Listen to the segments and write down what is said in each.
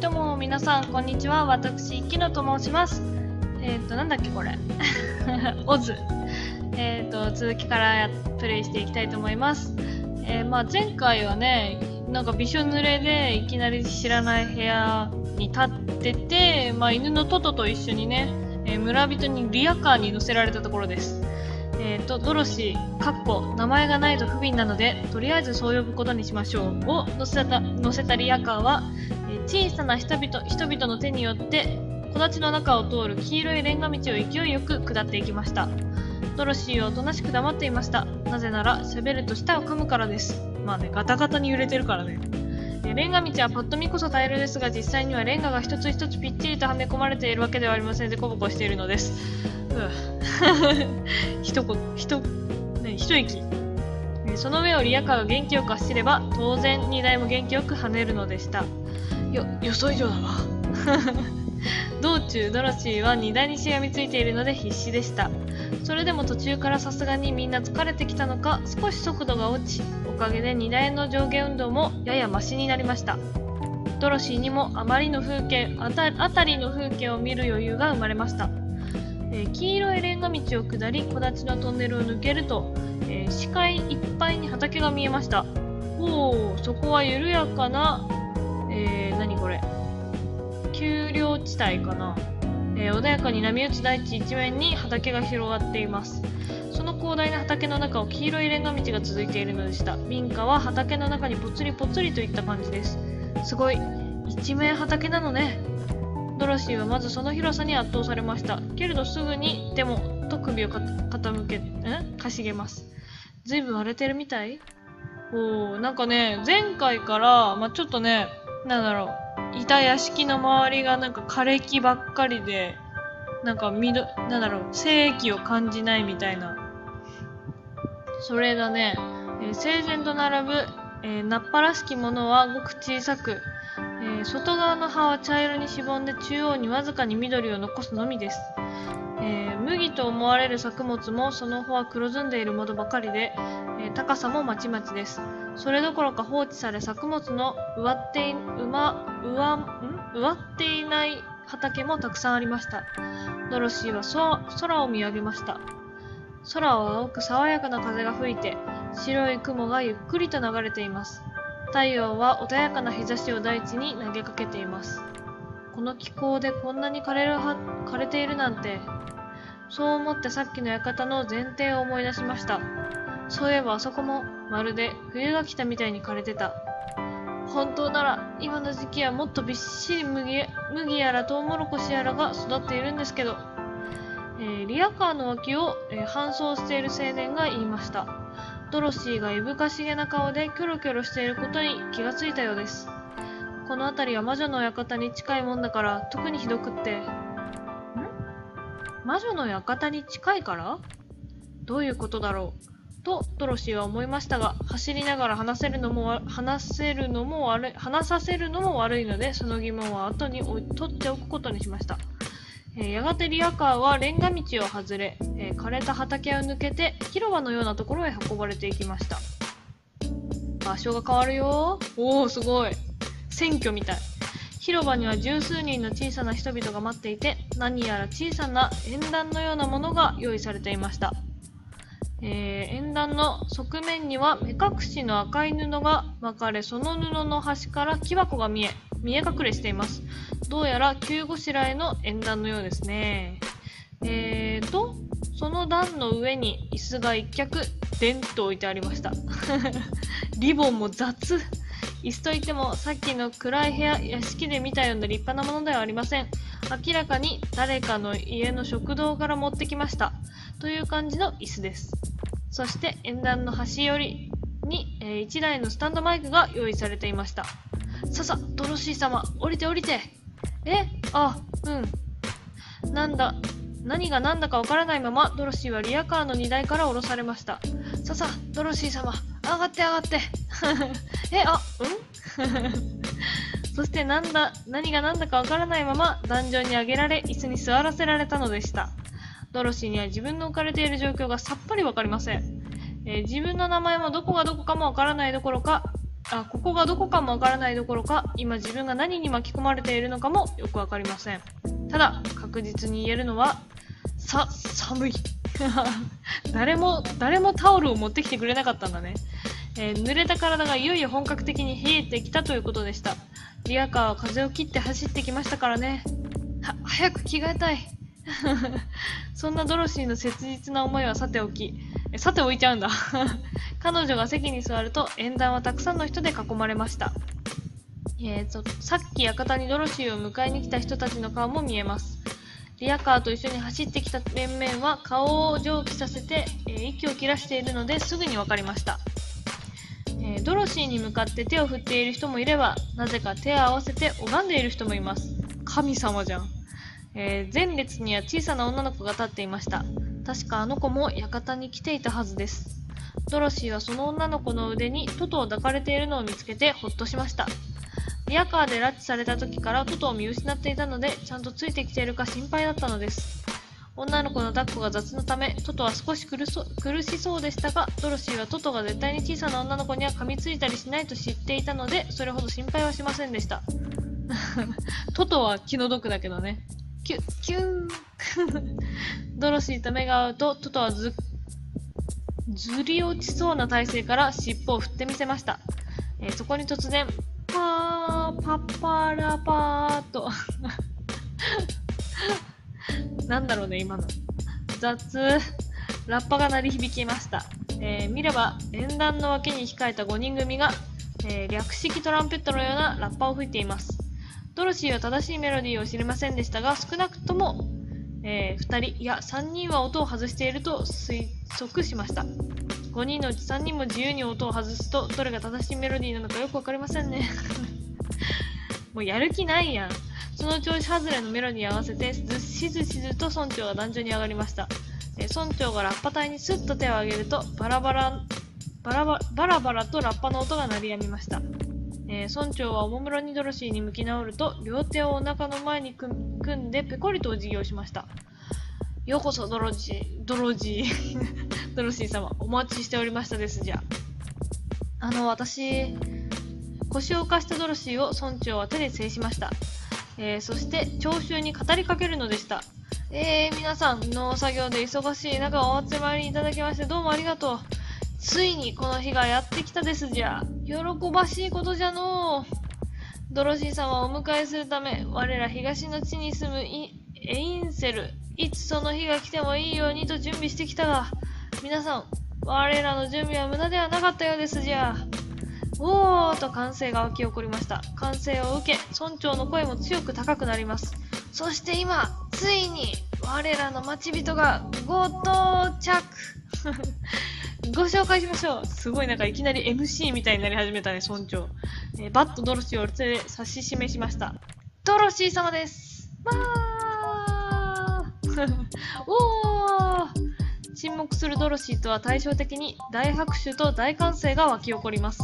どうも皆さんこんにちは。私キノと申します。えっ、ー、となんだっけこれ。オズ。えっ、ー、と続きからプレイしていきたいと思います、えー、まあ、前回はねなんかびしょ濡れでいきなり知らない部屋に立ってて、まあ、犬のトトと一緒にね、え村人にリアカーに乗せられたところです。えーと、ドロシー、かっこ名前がないと不憫なので、とりあえずそう呼ぶことにしましょう。を載せた載せたリアカーは、小さな人々人々の手によって木立の中を通る黄色いレンガ道を勢いよく下っていきました。ドロシーはおとなしく黙っていました。なぜなら、喋ると舌を噛むからです。まあね、ガタガタに揺れてるからね。レンガ道はパッと見こそ平らですが実際にはレンガが一つ一つぴっちりとはめ込まれているわけではありませんでコボコしているのです 一言、一、ね、一息。その上をリアカーが元気よく走れば、当然2台も元気よく跳ねるのでした。よ、予想以上だわ。道中、ドロシーは荷台にしがみついているので必死でした。それでも途中からさすがにみんな疲れてきたのか、少し速度が落ち、おかげで荷台の上下運動もややマシになりました。ドロシーにもあまりの風景、あたりの風景を見る余裕が生まれました。えー、黄色いレンガ道を下り木立のトンネルを抜けると、えー、視界いっぱいに畑が見えましたおおそこは緩やかな、えー、丘陵地帯かな、えー、穏やかに波打つ大地一面に畑が広がっています。その広大な畑の中を黄色いレンガ道が続いているのでした。民家は畑の中にぽつりぽつりといった感じです。すごい一面畑なのね。ドロシーはまずその広さに圧倒されました。けれどすぐにでもと首を傾けんかしげます。ずいぶん荒れてるみたい？おーなんかね前回から、まあ、ちょっとねなんだろう。いた屋敷の周りがなんか枯れ木ばっかりでなんかみどなんだろう生気を感じないみたいな。それだね、えー、整然と並ぶ、えー、ナッパらしきものはごく小さくえー、外側の葉は茶色にしぼんで中央にわずかに緑を残すのみです、えー、麦と思われる作物もその穂は黒ずんでいるものばかりで、えー、高さもまちまちです。それどころか放置され作物の植わってい馬植わん？植わっていない畑もたくさんありました。ドロシーは空を見上げました。空は青く爽やかな風が吹いて白い雲がゆっくりと流れています。太陽は穏やかな日差しを大地に投げかけています。この気候でこんなに枯れるは枯れているなんて。そう思ってさっきの館の前提を思い出しました。そういえばあそこもまるで冬が来たみたいに枯れてた。本当なら今の時期はもっとびっしり麦麦やらトウモロコシやらが育っているんですけど、えー、リアカーの脇を、えー、搬送している青年が言いました。ドロシーがいぶかしげな顔でキョロキョロしていることに気がついたようです。この辺りは魔女の館に近いもんだから特にひどくって。ん？魔女の館に近いから？どういうことだろう？とドロシーは思いましたが走りながら話せるのも話せるのも悪い話させるのも悪いのでその疑問は後に取っておくことにしました。えやがてリアカーはレンガ道を外れ、え枯れた畑を抜けて広場のようなところへ運ばれていきました。場所が変わるよ。おおすごい選挙みたい広場には十数人の小さな人々が待っていて何やら小さな縁談のようなものが用意されていました、えー、縁談の側面には目隠しの赤い布が巻かれその布の端から木箱が見え見え隠れしていますどうやら急ごしらえの縁談のようですね。えーと、その段の上に椅子が一脚、でんと置いてありました。リボンも雑。椅子といってもさっきの暗い部屋、屋敷で見たような立派なものではありません。明らかに誰かの家の食堂から持ってきました。という感じの椅子です。そして演壇の端寄りに、え、1台のスタンドマイクが用意されていました。ささ、ドロシー様、降りて降りてえ？あ、うん。なんだ、何が何だかわからないまま、ドロシーはリアカーの荷台から降ろされました。ささ、ドロシー様、上がって上がって。え、あ、うん？そしてなんだ、何が何だかわからないまま、壇上に上げられ、椅子に座らせられたのでした。ドロシーには自分の置かれている状況がさっぱりわかりません。えー、自分の名前もどこがどこかもわからないどころか、あここがどこかもわからないどころか今自分が何に巻き込まれているのかもよくわかりませんただ確実に言えるのはさ寒い誰も誰もタオルを持ってきてくれなかったんだね、えー、濡れた体がいよいよ本格的に冷えてきたということでした。リアカーは風を切って走ってきましたからね。は早く着替えたい。そんなドロシーの切実な思いはさておきさて置いちゃうんだ。彼女が席に座ると演壇はたくさんの人で囲まれました。えーと、さっき館にドロシーを迎えに来た人たちの顔も見えます。リアカーと一緒に走ってきた面々は顔を蒸気させて、えー、息を切らしているのですぐに分かりました、えー、ドロシーに向かって手を振っている人もいればなぜか手を合わせて拝んでいる人もいます。神様じゃん、えー、前列には小さな女の子が立っていました。確かあの子も館に来ていたはずです。ドロシーはその女の子の腕にトトを抱かれているのを見つけてほっとしました。リアカーで拉致された時からトトを見失っていたのでちゃんとついてきているか心配だったのです。女の子の抱っこが雑なためトトは少し苦しそうでしたがドロシーはトトが絶対に小さな女の子には噛みついたりしないと知っていたのでそれほど心配はしませんでした。トトは気の毒だけどね。キュッキュン。ドロシーと目が合うとトトはずずり落ちそうな体勢から尻尾を振ってみせました、えー、そこに突然パーパッパラパーと。なんだろうね今の。雑。ラッパが鳴り響きました、えー、見れば演壇の脇に控えた5人組が、えー、略式トランペットのようなラッパを吹いています。ドロシーは正しいメロディーを知りませんでしたが少なくとも、えー、2人いや3人は音を外していると推測しました。5人のうち3人も自由に音を外すとどれが正しいメロディーなのかよく分かりませんね。もうやる気ないやん。その調子外れのメロディに合わせてずしずしずと村長が壇上に上がりました。え村長がラッパ隊にスッと手を挙げるとバラバラバラバラバラバラとラッパの音が鳴りやみました、えー、村長はおもむろにドロシーに向き直ると両手をお腹の前に組んでペコリとお辞儀をしました。ようこそドロジー、ドロジー、ドロシー様、お待ちしておりましたですじゃ。あ。あの、私、腰を浮かしたドロシーを村長は手で制しました。えー、そして聴衆に語りかけるのでした。えー、皆さん、農作業で忙しい中お集まりいただきましてどうもありがとう。ついにこの日がやってきたですじゃ。喜ばしいことじゃのう。ドロシー様をお迎えするため、我ら東の地に住むエインセル、いつその日が来てもいいようにと準備してきたが、皆さん、我らの準備は無駄ではなかったようですじゃ。おーと歓声が湧き起こりました。歓声を受け、村長の声も強く高くなります。そして今、ついに、我らの待ち人がご到着 ご紹介しましょう。すごいなんかいきなり MC みたいになり始めたね、村長。えー、バットドロシーを手で指し示しました。ドロシー様ですわー おー沈黙するドロシーとは対照的に大拍手と大歓声が沸き起こります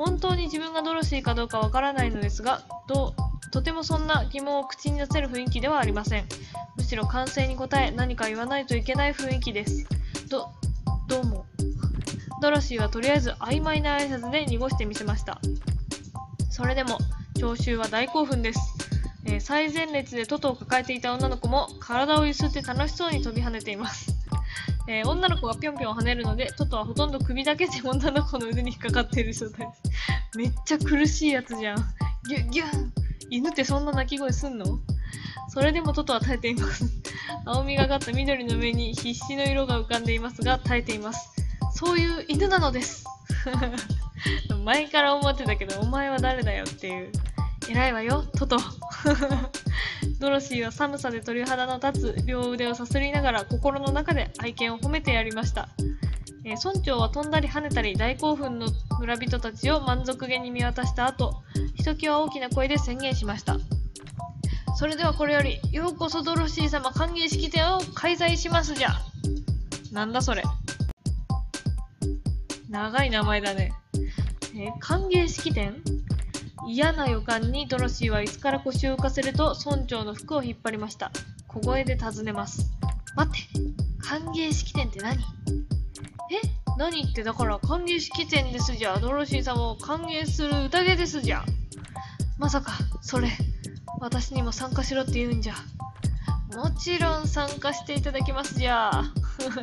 本当に自分がドロシーかどうかわからないのですがととてもそんな疑問を口に出せる雰囲気ではありません。むしろ歓声に応え何か言わないといけない雰囲気です。どどうも。ドロシーはとりあえず曖昧な挨拶で濁してみせました。それでも聴衆は大興奮です。えー、最前列でトトを抱えていた女の子も体をゆすって楽しそうに飛び跳ねています。えー、女の子がぴょんぴょん跳ねるので、トトはほとんど首だけで女の子の腕に引っかかっている状態です。めっちゃ苦しいやつじゃん。ギュッギュン犬ってそんな鳴き声すんの？それでもトトは耐えています。青みがかった緑の目に必死の色が浮かんでいますが、耐えています。そういう犬なのです。前から思ってたけど、お前は誰だよっていう。偉いわよ、トト。ドロシーは寒さで鳥肌の立つ両腕をさすりながら心の中で愛犬を褒めてやりました。えー、村長は飛んだり跳ねたり大興奮の村人たちを満足げに見渡した後、ひときわ大きな声で宣言しました。それではこれより、ようこそドロシー様歓迎式典を開催しますじゃ。なんだそれ。長い名前だね。えー、歓迎式典？嫌な予感にドロシーは椅子から腰を浮かせると村長の服を引っ張りました小声で尋ねます待って歓迎式典って何？え？何ってだから歓迎式典ですじゃ。ドロシー様を歓迎する宴ですじゃ。まさか、それ、私にも参加しろって言うんじゃ。もちろん参加していただきますじゃ。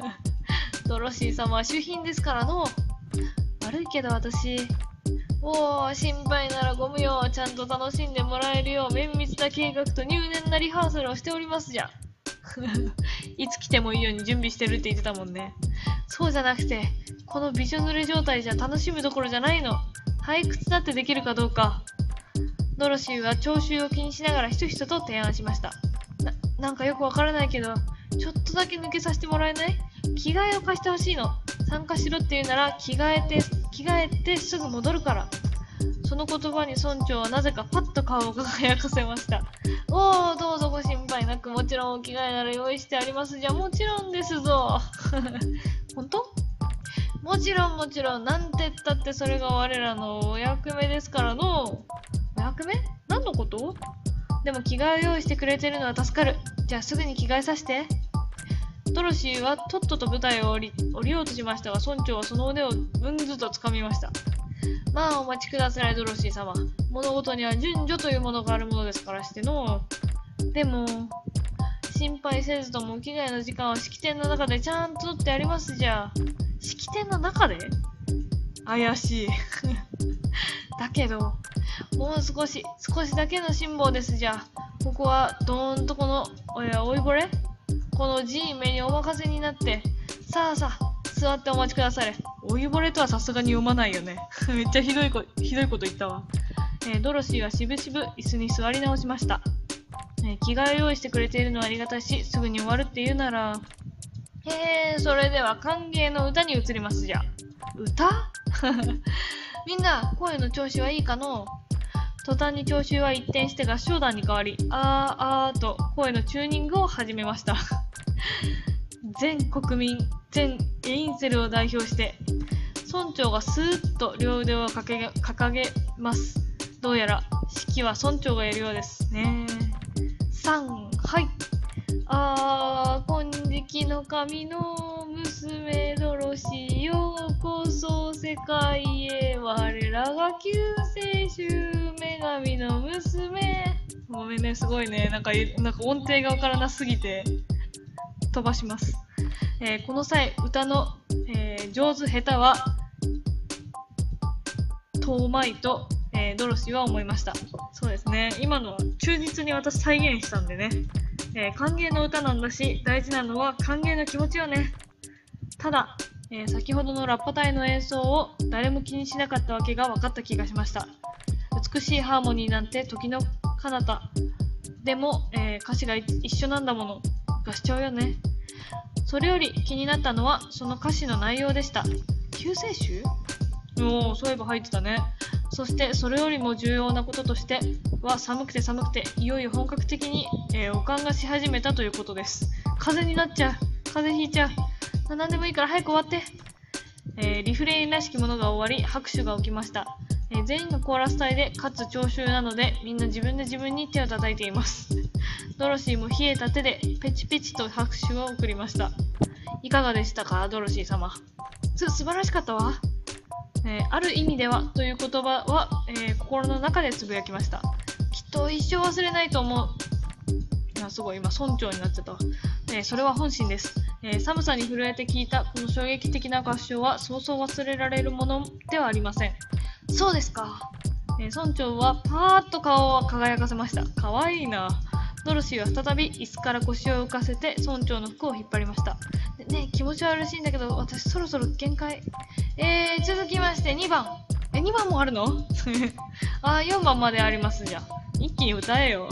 ドロシー様は主賓ですからの。悪いけど私、おお、心配ならご無用。ちゃんと楽しんでもらえるよう綿密な計画と入念なリハーサルをしておりますじゃ。いつ来てもいいように準備してるって言ってたもんね。そうじゃなくて、このびしょ濡れ状態じゃ楽しむどころじゃないの。退屈だってできるかどうか。ドロシーは聴衆を気にしながらひそひそと提案しました。な、なんかよくわからないけど、ちょっとだけ抜けさせてもらえない？着替えを貸してほしいの。参加しろって言うなら着替えて、着替えてすぐ戻るから。その言葉に村長はなぜかパッと顔を輝かせました。おお、どうぞご心配なく、もちろんお着替えなら用意してありますじゃ、もちろんですぞ。本当？もちろんもちろん、なんてったってそれが我らのお役目ですからの。お役目？何のこと？でも着替えを用意してくれてるのは助かる。じゃあすぐに着替えさせて。トロシーはとっとと舞台を降り降りようとしましたが、村長はその腕をうんずと掴みました。まあお待ちください、ドロシー様。物事には順序というものがあるものですからしての。でも、心配せずともお着替えの時間は式典の中でちゃんと取ってありますじゃ。式典の中で？怪しい。だけど、もう少し、少しだけの辛抱ですじゃ。ここは、どーんとこの、おや、おいぼれ？この寺院目にお任せになって、さあさあ、座ってお待ちくだされ。お湯ぼれとはさすがに読まないよね。めっちゃひどいこひどいこと言ったわ。えー、ドロシーはしぶしぶ椅子に座り直しました。えー、着替え用意してくれているのはありがたいし、すぐに終わるって言うなら。へえ、それでは歓迎の歌に移りますじゃ。歌？みんな、声の調子はいいかの？途端に聴衆は一転して合唱団に変わり、あーあーと声のチューニングを始めました。全国民、全エインセルを代表して、村長がスーッと両腕を掲げます。どうやら指揮は村長がやるようですね。3、はい。あー、金色の神の娘ドロシーようこそ世界へ我らが救世主女神の娘ごめんね、すごいね。なんか、なんか音程がわからなすぎて飛ばします。えー、この際、歌の、えー、上手下手は、遠まいと、えー、ドロシーは思いました。そうですね。今のは忠実に私再現したんでね。え歓迎の歌なんだし、大事なのは歓迎の気持ちよね。ただ、え先ほどのラッパ隊の演奏を誰も気にしなかったわけが分かった気がしました。美しいハーモニーなんて時の彼方でも、え歌詞が一緒なんだものがしちゃうよね。それより気になったのはその歌詞の内容でした。救世主？おお、そういえば入ってたね。そしてそれよりも重要なこととしては寒くて寒くていよいよ本格的に、えー、おかんがし始めたということです。風邪になっちゃう。風邪ひいちゃう。何でもいいから早く終わって。えー、リフレインらしきものが終わり拍手が起きました。えー、全員がコーラス隊でかつ聴衆なのでみんな自分で自分に手を叩いています。ドロシーも冷えた手でペチペチと拍手を送りました。いかがでしたか、ドロシー様。す、素晴らしかったわ。えー、ある意味ではという言葉は、えー、心の中でつぶやきました。きっと一生忘れないと思う。いや、すごい、今、村長になっちゃった。えー、それは本心です。え寒さに震えて聞いたこの衝撃的な合唱はそうそう忘れられるものではありません。そうですか。え村長はパーッと顔を輝かせました。かわいいな。ドロシーは再び椅子から腰を浮かせて村長の服を引っ張りました。ね気持ち悪いんだけど、私そろそろ限界。えー、続きまして2番。え、2番もあるの？あ、4番までありますじゃん。一気に歌えよ。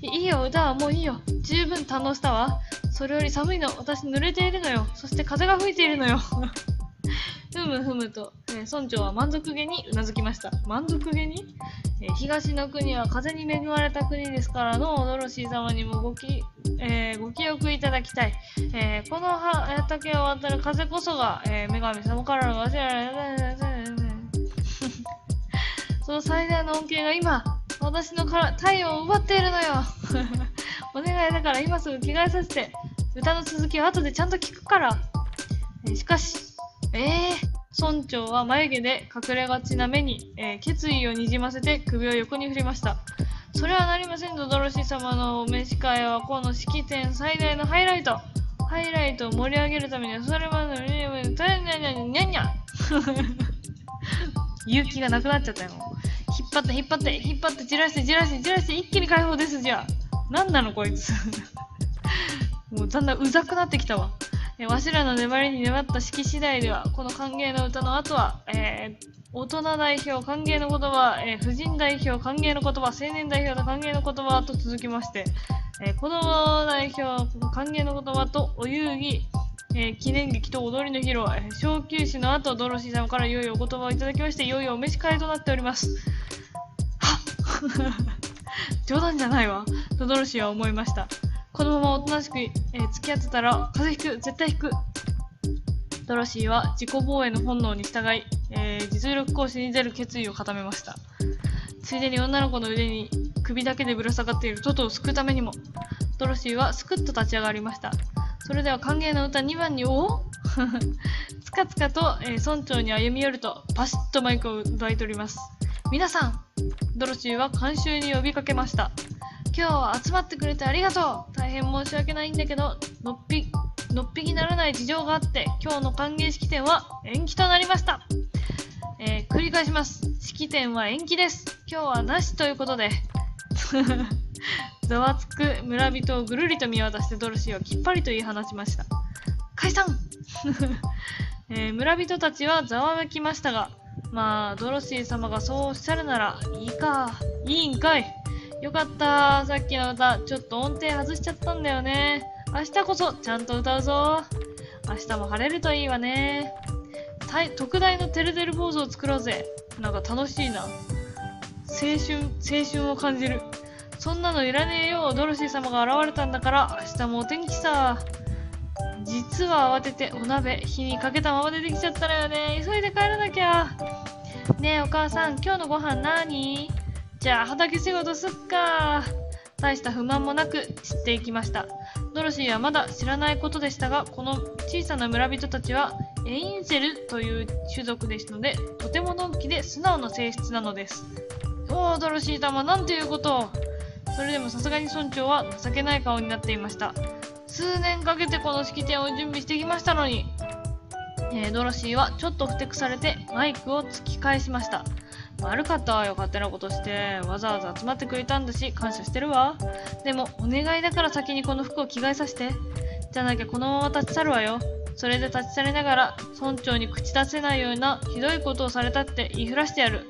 いいよ、歌はもういいよ。十分堪能したわ。それより寒いの。私濡れているのよ。そして風が吹いているのよ。ふむふむと、えー、村長は満足げにうなずきました。満足げに、えー、東の国は風に恵まれた国ですからの、ドロシー様にもごき、えー、ご記憶いただきたい。えこの畑を渡る風こそが、え女神様からの忘れられ その最大の恩恵が今、私のから太陽を奪っているのよ。お願いだから今すぐ着替えさせて。歌の続きは後でちゃんと聞くから。えしかし、ええ村長は眉毛で隠れがちな目に、えー決意をにじませて首を横に振りました。それはなりませんと、ドロシー様のお召し替えはこの式典最大のハイライト。ハイライトを盛り上げるためには、それまでのにゃにゃにゃにゃにゃにゃ 勇気がなくなっちゃったよ。引っ張って引っ張って引っ張ってじらしてじらしてじらして一気に解放ですじゃあ。なんなのこいつ。もうだんだんうざくなってきたわ。えわしらの粘りに粘った式次第では、この歓迎の歌の後は、えー大人代表歓迎の言葉、えー婦人代表歓迎の言葉、青年代表の歓迎の言葉と続きまして、えー子供代表歓迎の言葉とお遊戯、えー記念劇と踊りの披露、えー小休止の後、ドロシー様からいよいよお言葉をいただきまして、いよいよお召し替えとなっております。はっ 冗談じゃないわ、とドロシーは思いました。このままおとなしく、えー付き合ってたら、風邪ひく、絶対ひく。ドロシーは自己防衛の本能に従い、えー実力行使に出る決意を固めました。ついでに女の子の腕に首だけでぶら下がっているトトを救うためにも、ドロシーはすくっと立ち上がりました。それでは歓迎の歌2番に、おお？つかつかと、えー村長に歩み寄ると、パシッとマイクを奪い取ります。皆さんドロシーは観衆に呼びかけました。今日は集まってくれてありがとう大変申し訳ないんだけど、のっぴ、のっぴきならない事情があって、今日の歓迎式典は延期となりました。えー繰り返します。式典は延期です。今日はなしということで。ざわつく村人をぐるりと見渡してドロシーはきっぱりと言い放ちました。解散 えー村人たちはざわめきましたが、まあ、ドロシー様がそうおっしゃるなら、いいか、いいんかい。よかった、さっきの歌、ちょっと音程外しちゃったんだよね。明日こそ、ちゃんと歌うぞ。明日も晴れるといいわね。たい特大のてるてる坊主を作ろうぜ。なんか楽しいな。青春、青春を感じる。そんなのいらねえよ。ドロシー様が現れたんだから、明日もお天気さ。実は慌ててお鍋、火にかけたまま出てきちゃったのよね。急いで帰らなきゃ。ねえお母さん、今日のご飯何？じゃあ畑仕事すっか。大した不満もなく知っていきました。ドロシーはまだ知らないことでしたが、この小さな村人たちはエインジェルという種族ですので、とてものんきで素直な性質なのです。おー、ドロシー様、なんていうことを。それでもさすがに村長は情けない顔になっていました。数年かけてこの式典を準備してきましたのに、えードロシーはちょっとふてくされてマイクを突き返しました。悪かったわよ、勝手なことして。わざわざ集まってくれたんだし、感謝してるわ。でも、お願いだから先にこの服を着替えさせて。じゃなきゃこのまま立ち去るわよ。それで立ち去りながら、村長に口出せないようなひどいことをされたって言いふらしてやる。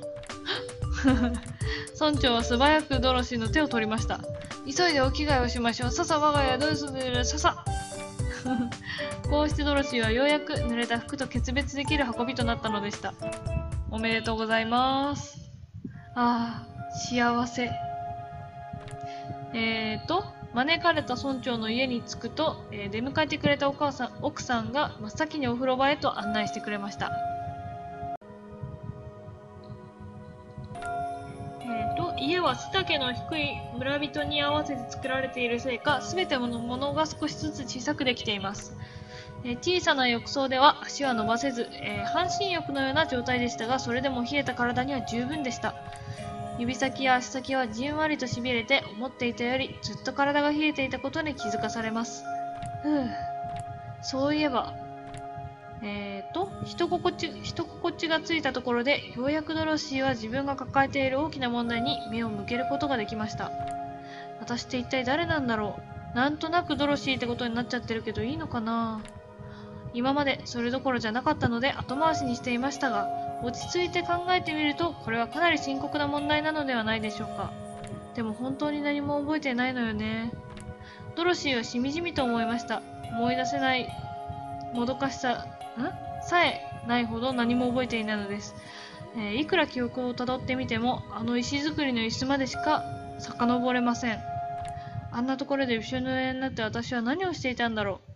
村長は素早くドロシーの手を取りました。急いでお着替えをしましょう。ささ我が家どうする？ささ。こうしてドロシーはようやく濡れた服と決別できる運びとなったのでした。おめでとうございます。ああ、幸せ。えーと、招かれた村長の家に着くと、えー出迎えてくれたお母さん、奥さんが真っ先にお風呂場へと案内してくれました。えーと、家は背丈の低い村人に合わせて作られているせいか、すべてのものが少しずつ小さくできています。えー小さな浴槽では足は伸ばせず、えー半身浴のような状態でしたが、それでも冷えた体には十分でした。指先や足先はじんわりと痺れて、思っていたよりずっと体が冷えていたことに気づかされます。ふう。そういえば、えーと、人心地、人心地がついたところで、ようやくドロシーは自分が抱えている大きな問題に目を向けることができました。私って一体誰なんだろうなんとなくドロシーってことになっちゃってるけどいいのかな今までそれどころじゃなかったので後回しにしていましたが、落ち着いて考えてみると、これはかなり深刻な問題なのではないでしょうか。でも本当に何も覚えてないのよね。ドロシーはしみじみと思いました。思い出せない、もどかしさ、さえないほど何も覚えていないのです。えーいくら記憶をたどってみても、あの石造りの椅子までしか遡れません。あんなところでびしょ濡れになって私は何をしていたんだろう。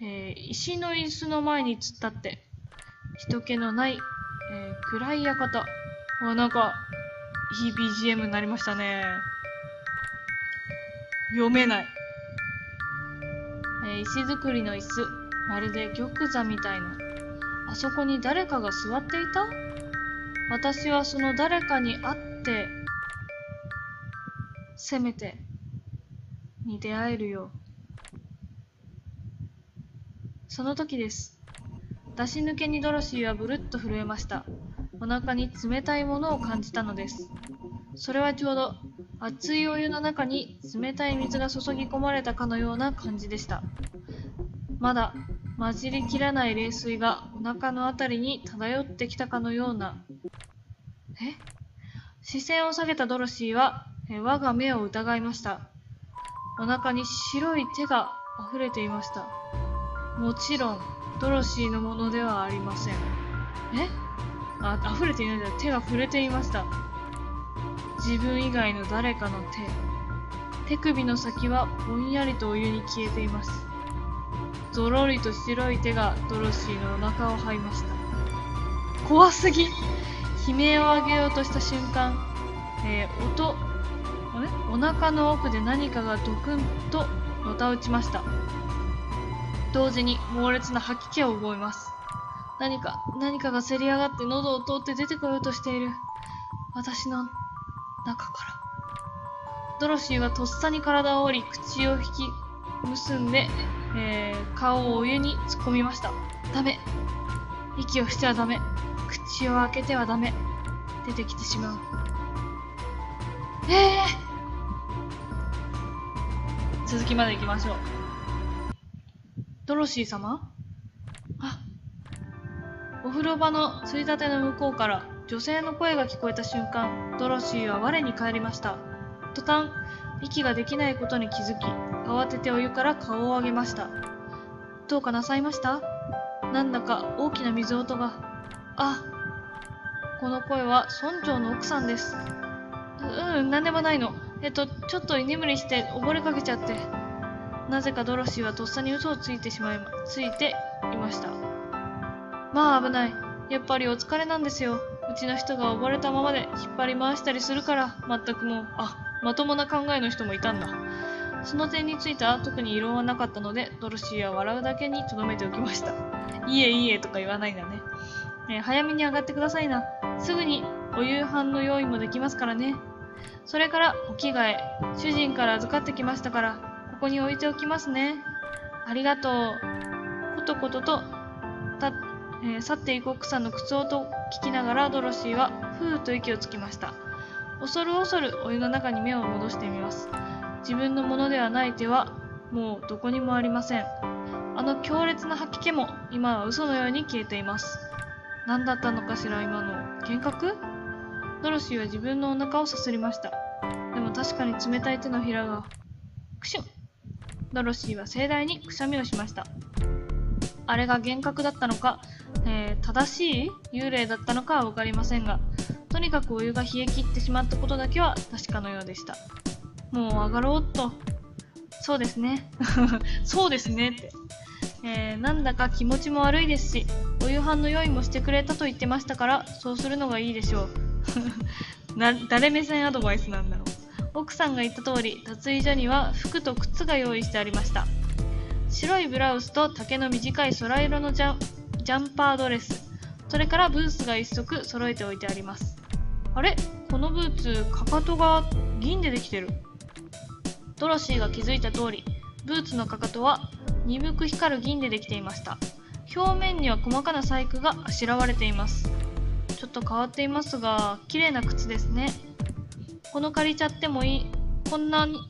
えー石の椅子の前に突っ立って、人気のない、えー暗い館。あ、なんか、いい BGM になりましたね。読めない。えー石造りの椅子。まるで玉座みたいな。あそこに誰かが座っていた？私はその誰かに会って、せめて、に出会えるよう。その時です。出し抜けにドロシーはブルッと震えました。お腹に冷たいものを感じたのです。それはちょうど熱いお湯の中に冷たい水が注ぎ込まれたかのような感じでした。まだ混じりきらない冷水がお腹のあたりに漂ってきたかのような。え？視線を下げたドロシーは我が目を疑いました。お腹に白い手が溢れていました。もちろん、ドロシーのものではありません。え？あ、溢れていないんだ。手が触れていました。自分以外の誰かの手。手首の先はぼんやりとお湯に消えています。ぞろりと白い手がドロシーのお腹を這いました。怖すぎ悲鳴を上げようとした瞬間、えー音、あれ？お腹の奥で何かがドクンとのたうちました。同時に猛烈な吐き気を覚えます。何か、何かがせり上がって喉を通って出てこようとしている。私の中から。ドロシーはとっさに体を折り、口を引き結んで、えー顔をお湯に突っ込みました。ダメ。息をしてはダメ。口を開けてはダメ。出てきてしまう。ええ続きまで行きましょう。ドロシー様？あ、お風呂場のついたての向こうから女性の声が聞こえた瞬間、ドロシーは我に返りました。途端、息ができないことに気づき、慌ててお湯から顔を上げました。どうかなさいました？なんだか大きな水音が。あ、この声は村長の奥さんです。ううん、なんでもないの。えっと、ちょっと居眠りして溺れかけちゃって。なぜかドロシーはとっさに嘘をついてしまいま、ついていました。まあ危ない。やっぱりお疲れなんですよ。うちの人が溺れたままで引っ張り回したりするから、まったくもう、あ、まともな考えの人もいたんだ。その点については特に異論はなかったので、ドロシーは笑うだけに留めておきました。いいえいいえとか言わないんだね。えー早めに上がってくださいな。すぐにお夕飯の用意もできますからね。それからお着替え、主人から預かってきましたから、ここに置いておきますね。ありがとう。ことことと、た、えー去っていく奥さんの靴音を聞きながらドロシーはふーと息をつきました。恐る恐るお湯の中に目を戻してみます。自分のものではない手はもうどこにもありません。あの強烈な吐き気も今は嘘のように消えています。何だったのかしら今の幻覚？ドロシーは自分のお腹をさすりました。でも確かに冷たい手のひらが。クシュンドロシーは盛大にくしゃみをしました。あれが幻覚だったのか、えー正しい幽霊だったのかはわかりませんが、とにかくお湯が冷え切ってしまったことだけは確かのようでした。もう上がろうっと。そうですね。そうですねって。えーなんだか気持ちも悪いですし、お夕飯の用意もしてくれたと言ってましたから、そうするのがいいでしょう。誰目線アドバイスなんだろう。奥さんが言った通り、脱衣所には服と靴が用意してありました。白いブラウスと丈の短い空色のジャンパードレス。それからブーツが一足揃えておいてあります。あれ？このブーツ、かかとが銀でできてる。ドロシーが気づいた通り、ブーツのかかとは鈍く光る銀でできていました。表面には細かな細工があしらわれています。ちょっと変わっていますが、綺麗な靴ですね。この借りちゃってもいい、こんなに、ん？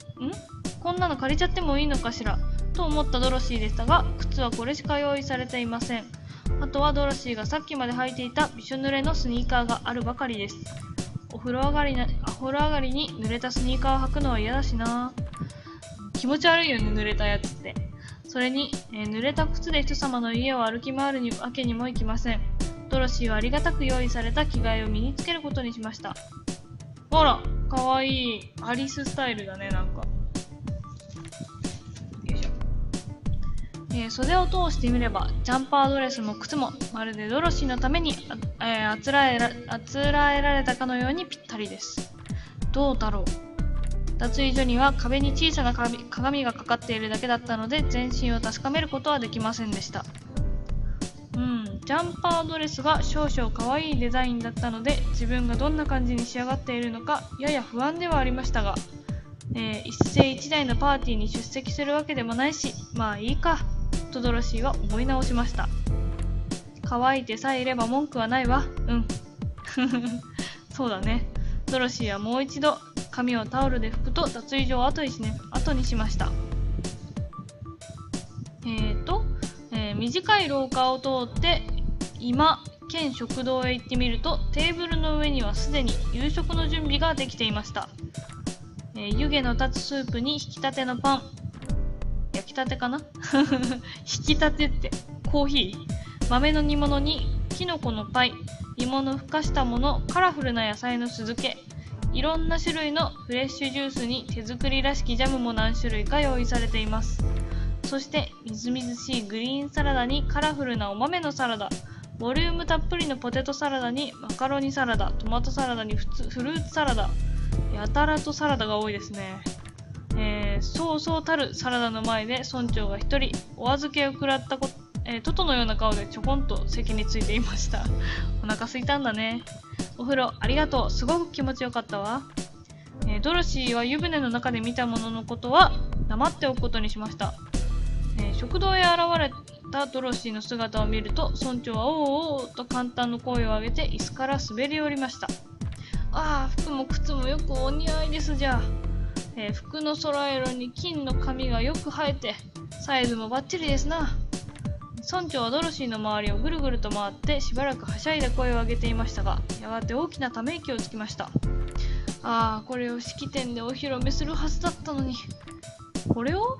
こんなの借りちゃってもいいのかしら？と思ったドロシーでしたが、靴はこれしか用意されていません。あとはドロシーがさっきまで履いていたびしょ濡れのスニーカーがあるばかりです。お風呂上がりな、お風呂上がりに濡れたスニーカーを履くのは嫌だしな気持ち悪いよね、濡れたやつって。それに、えー濡れた靴で人様の家を歩き回るにわけにもいきません。ドロシーはありがたく用意された着替えを身につけることにしました。あら、かわいい。アリススタイルだね、なんか。よいしょ。えー袖を通してみれば、ジャンパードレスも靴も、まるでドロシーのためにあ,、えーあつらえらあつらえられたかのようにぴったりです。どうだろう。脱衣所には壁に小さな鏡鏡がかかっているだけだったので全身を確かめることはできませんでしたうん、ジャンパードレスが少々可愛いデザインだったので自分がどんな感じに仕上がっているのかやや不安ではありましたが、えー一世一代のパーティーに出席するわけでもないしまあいいかとドロシーは思い直しました。乾いてさえいれば文句はないわ。うん。そうだね。ドロシーはもう一度髪をタオルで拭くと脱衣所を後にし,、ね、後にしました。えー、短い廊下を通って今県食堂へ行ってみるとテーブルの上にはすでに夕食の準備ができていました、えー湯気の立つスープに引き立てのパン。焼きたてかな？引き立てってコーヒー？豆の煮物にきのこのパイ。芋のふかしたもの。カラフルな野菜の酢漬け。いろんな種類のフレッシュジュースに手作りらしきジャムも何種類か用意されています。そしてみずみずしいグリーンサラダにカラフルなお豆のサラダ。ボリュームたっぷりのポテトサラダにマカロニサラダトマトサラダにフフルーツサラダ。やたらとサラダが多いですね。えーそうそうたるサラダの前で村長が一人お預けを食らったこと、えートトのような顔でちょこんと席についていました。お腹すいたんだね。お風呂ありがとう。すごく気持ちよかったわ、えードロシーは湯船の中で見たもののことは黙っておくことにしました、えー食堂へ現れたドロシーの姿を見ると村長はおうおうと簡単の声を上げて椅子から滑り降りました。ああ服も靴もよくお似合いですじゃ。あえー服の揃え色に金の髪がよく生えてサイズもバッチリですな。村長はドロシーの周りをぐるぐると回ってしばらくはしゃいで声を上げていましたがやがて大きなため息をつきました。ああこれを式典でお披露目するはずだったのに。これを？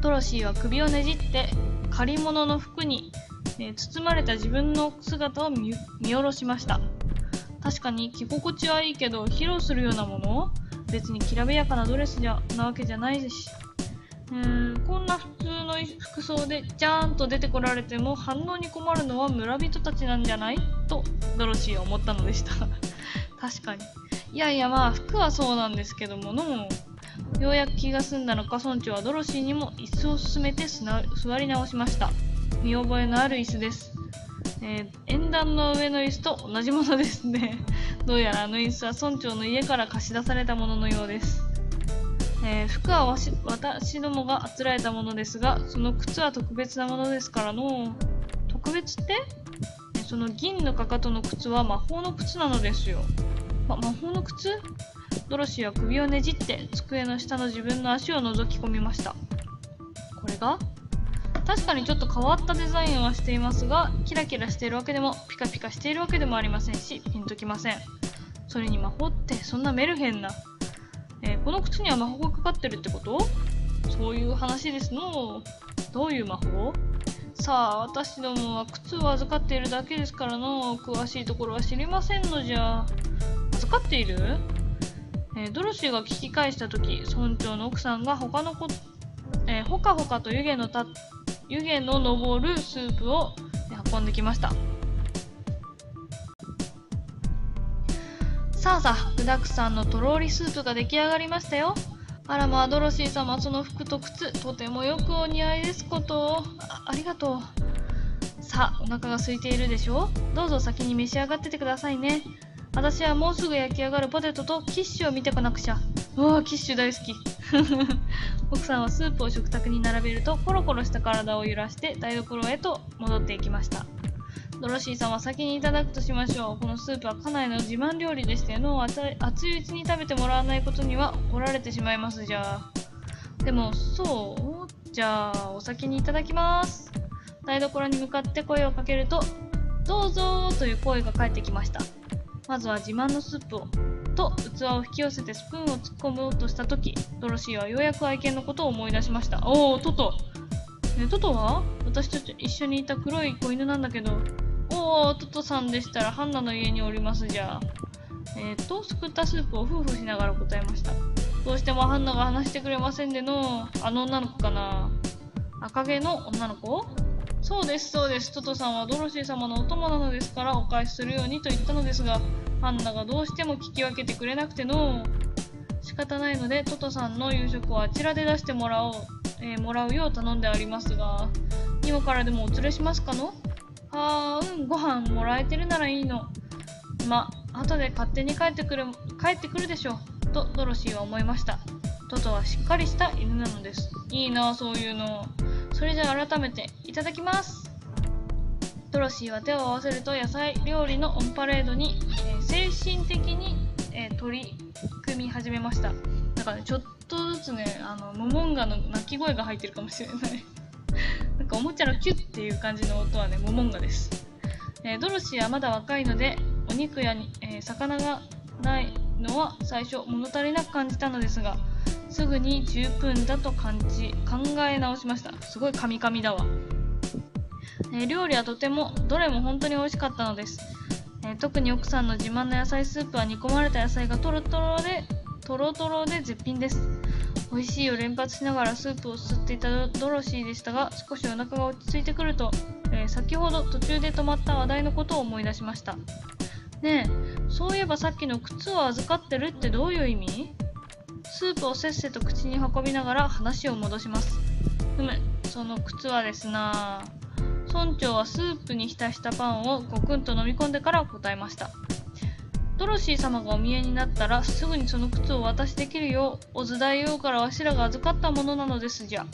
ドロシーは首をねじって借り物の服に、え包まれた自分の姿を見下ろしました。確かに着心地はいいけど披露するようなもの別にきらびやかなドレスじゃなわけじゃないですし。うーんこんな普通の服装でジャーンと出てこられても反応に困るのは村人たちなんじゃない？とドロシーは思ったのでした。確かに。いやいやまあ服はそうなんですけど物もようやく気が済んだのか村長はドロシーにも椅子を進めて座り直しました。見覚えのある椅子です。えー演壇の上の椅子と同じものですね。どうやらあの椅子は村長の家から貸し出されたもののようです、えー服は私どもがあつらえたものですがその靴は特別なものですからの特別って？その銀のかかとの靴は魔法の靴なのですよ、ま、魔法の靴？ドロシーは首をねじって机の下の自分の足を覗き込みました。これが？確かにちょっと変わったデザインはしていますがキラキラしているわけでもピカピカしているわけでもありませんしピンときません。それに魔法ってそんなメルヘンな、えーこの靴には魔法がかかってるってこと？そういう話ですの。どういう魔法？さあ私どもは靴を預かっているだけですからの。詳しいところは知りませんのじゃ。預かっている？えードロシーが聞き返した時村長の奥さんが他のこ、えーほかほかと湯気のた湯気の昇るスープを運んできました。さあさあ具だくさんのとろーりスープが出来上がりましたよ。あらまあドロシー様その服と靴とてもよくお似合いですことをあありがとう。さあお腹が空いているでしょどうぞ先に召し上がっててくださいね。私はもうすぐ焼き上がるポテトとキッシュを見てこなくちゃ。うわあキッシュ大好き。奥さんはスープを食卓に並べるとコロコロした体を揺らして台所へと戻っていきました。ドロシーさんは先にいただくとしましょう。このスープは家内の自慢料理でしての熱い熱いうちに食べてもらわないことには怒られてしまいますじゃあ。でもそう？じゃあお先にいただきます。台所に向かって声をかけるとどうぞという声が返ってきました。まずは自慢のスープをと器を引き寄せてスプーンを突っ込もうとした時ドロシーはようやく愛犬のことを思い出しました。おおトト。えトトは？私と一緒にいた黒い子犬なんだけど。おおトトさんでしたらハンナの家におりますじゃあ。えっ、とすくったスープをフーフーしながら答えました。どうしてもハンナが話してくれませんでのあの女の子かな。赤毛の女の子？そうですそうです。トトさんはドロシー様のお供なのですからお返しするようにと言ったのですがハンナがどうしても聞き分けてくれなくての仕方ないのでトトさんの夕食をあちらで出してもらおう、えーもらうよう頼んでありますが今からでもお連れしますかの？あーうんご飯もらえてるならいいの。ま後で勝手に帰ってくる帰ってくるでしょう。とドロシーは思いました。トトはしっかりした犬なのです。いいなそういうの。それじゃあ改めていただきます。ドロシーは手を合わせると野菜料理のオンパレードに、えー精神的に、えー取り組み始めました。だからねちょっとずつねあのモモンガの鳴き声が入ってるかもしれない。なんかおもちゃのキュッっていう感じの音はねモモンガです、えードロシーはまだ若いのでお肉やに、え魚がないのは最初物足りなく感じたのですがすぐに十分だと感じ考え直しました。すごいカミカミだわ、えー料理はとてもどれも本当に美味しかったのです、えー特に奥さんの自慢の野菜スープは煮込まれた野菜がトロトロでトロトロで絶品です。美味しいを連発しながらスープを吸っていたドロシーでしたが少しお腹が落ち着いてくると、えー先ほど途中で止まった話題のことを思い出しました。ねえそういえばさっきの靴を預かってるってどういう意味？スープをせっせと口に運びながら話を戻します。ふむその靴はですな。村長はスープに浸したパンをゴクンと飲み込んでから答えました。ドロシー様がお見えになったらすぐにその靴をお渡しできるようオズ大王からわしらが預かったものなのですじゃ。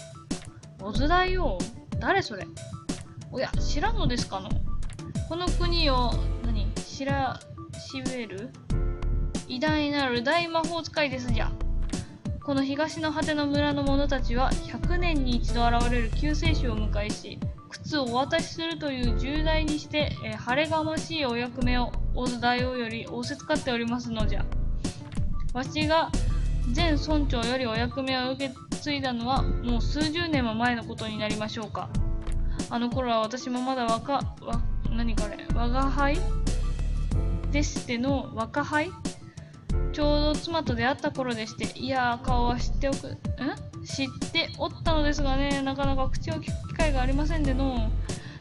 オズ大王誰それ？おや知らんのですかの？この国を何？知らしめる？偉大なる大魔法使いですじゃ。この東の果ての村の者たちは100年に一度現れる救世主を迎えし靴をお渡しするという重大にして、えー晴れがましいお役目をオズ大王より仰せつかっておりますのじゃ。わしが前村長よりお役目を受け継いだのはもう数十年も前のことになりましょうか。あの頃は私もまだ若わ何これ我が輩？でしての若輩？ちょうど妻と出会った頃でしていやー顔は知っておくん知っておったのですがねなかなか口を聞く機会がありませんでの。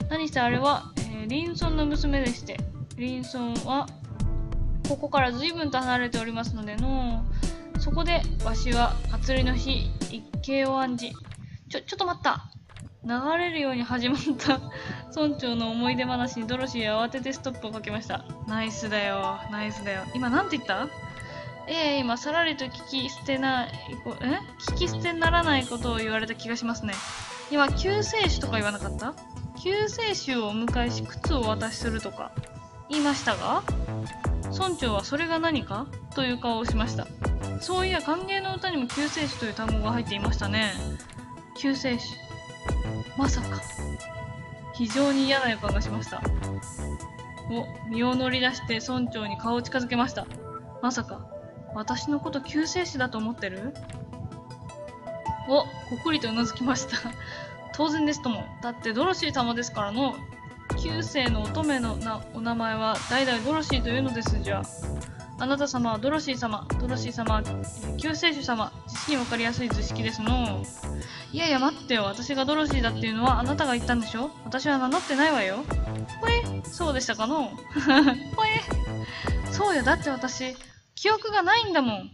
何せあれは、えーリンソンの娘でしてリンソンはここから随分と離れておりますのでの。そこでわしは祭りの日一計を案じちょちょっと待った。流れるように始まった 村長の思い出話にドロシーは慌ててストップをかけました。ナイスだよナイスだよ。今なんて言った？ええ今さらりと聞き捨てないこえ？聞き捨てならないことを言われた気がしますね。今救世主とか言わなかった？救世主をお迎えし靴をお渡しするとか言いましたが？村長はそれが何か？という顔をしました。そういや歓迎の歌にも救世主という単語が入っていましたね。救世主。まさか。非常に嫌な予感がしました。お身を乗り出して村長に顔を近づけました。まさか。私のこと救世主だと思ってる？おこくりとうなずきました。当然ですとも。だってドロシー様ですからの。旧世の乙女のなお名前は代々ドロシーというのですじゃ。あなた様はドロシー様。ドロシー様救世主様。実にわかりやすい図式ですの。いやいや待ってよ。私がドロシーだっていうのはあなたが言ったんでしょ？私は名乗ってないわよ。ほえそうでしたかの？ほえ。そうよ。だって私記憶がないんだもん。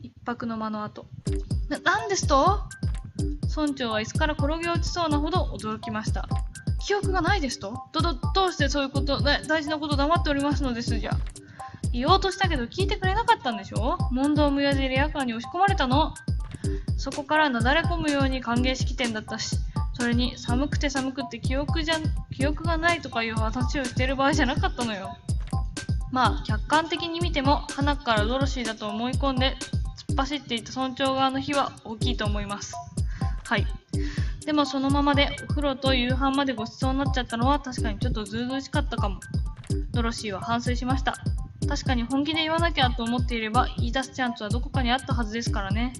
一泊の間の後。な何ですと？村長は椅子から転げ落ちそうなほど驚きました。記憶がないですと？どどどうしてそういうことだ大事なこと黙っておりますのですじゃ。言おうとしたけど聞いてくれなかったんでしょ？問答無用でレアカーに押し込まれたの。そこからなだれ込むように歓迎式典だったしそれに寒くて寒くって記憶じゃ記憶がないとかいう話をしてる場合じゃなかったのよ。まあ客観的に見ても花からドロシーだと思い込んで突っ走っていた村長側の日は大きいと思います。はい。でもそのままでお風呂と夕飯までごちそうになっちゃったのは確かにちょっとずうずうしかったかも。ドロシーは反省しました。確かに本気で言わなきゃと思っていれば言い出すチャンスはどこかにあったはずですからね。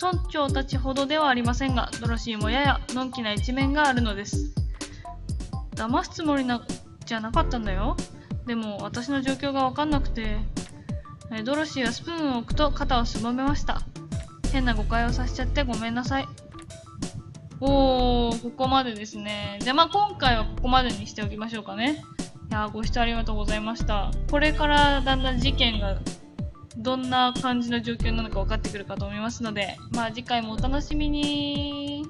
村長たちほどではありませんがドロシーもややのんきな一面があるのです。騙すつもりなじゃなかったんだよ。でも私の状況が分かんなくてドロシーはスプーンを置くと肩をすぼめました。変な誤解をさせちゃってごめんなさい。おーここまでですね。じゃあまあ今回はここまでにしておきましょうかね。いやーご視聴ありがとうございました。これからだんだん事件がどんな感じの状況なのか分かってくるかと思いますのでまあ次回もお楽しみに。